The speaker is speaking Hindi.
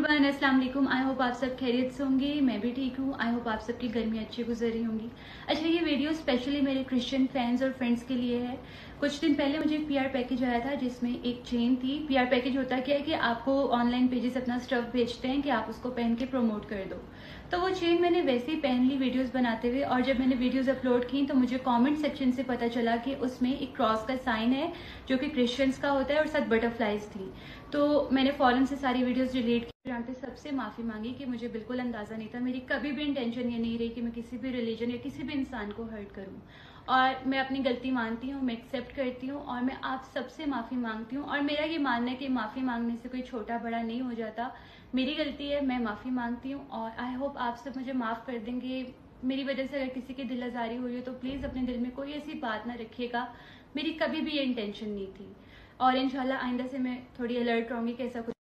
एवरीवन अस्सलाम वालेकुम आई होप आप सब खैरियत से होंगे, मैं भी ठीक हूँ। आई होप आप सबकी गर्मी अच्छी गुजर रही होंगी। अच्छा ये वीडियो स्पेशली मेरे क्रिश्चियन फैंस और फ्रेंड्स के लिए है। कुछ दिन पहले मुझे एक पीआर पैकेज आया था, जिसमें एक चेन थी। पीआर पैकेज होता क्या है कि आपको ऑनलाइन पेजेस अपना स्टफ़ भेजते हैं कि आप उसको पहन के प्रमोट कर दो। तो वो चेन मैंने वैसे ही पहन ली वीडियोस बनाते हुए और जब मैंने वीडियोस अपलोड की तो मुझे कमेंट सेक्शन से पता चला कि उसमें एक क्रॉस का साइन है, जो कि क्रिश्चियंस का होता है और साथ बटरफ्लाइज थी। तो मैंने फॉरन से सारी वीडियोज़ डिलीट की पे सबसे माफ़ी मांगी कि मुझे बिल्कुल अंदाज़ा नहीं था मेरी कभी भी इंटेंशन ये नहीं रही कि मैं किसी भी रिलीजन या किसी भी इंसान को हर्ट करूँ और मैं अपनी गलती मानती हूँ, मैं एक्सेप्ट करती हूँ और मैं आप सबसे माफ़ी मांगती हूँ और मेरा ये मानना है कि माफ़ी मांगने से कोई छोटा बड़ा नहीं हो जाता। मेरी गलती है, मैं माफ़ी मांगती हूँ और आई होप आप सब मुझे माफ़ कर देंगे। मेरी वजह से अगर किसी की दिल आजारी हुई हो तो प्लीज़ अपने दिल में कोई ऐसी बात ना रखिएगा। मेरी कभी भी ये इंटेंशन नहीं थी। और इनशाला आइंदा से मैं थोड़ी अलर्ट रहूँगी कि ऐसा कुछ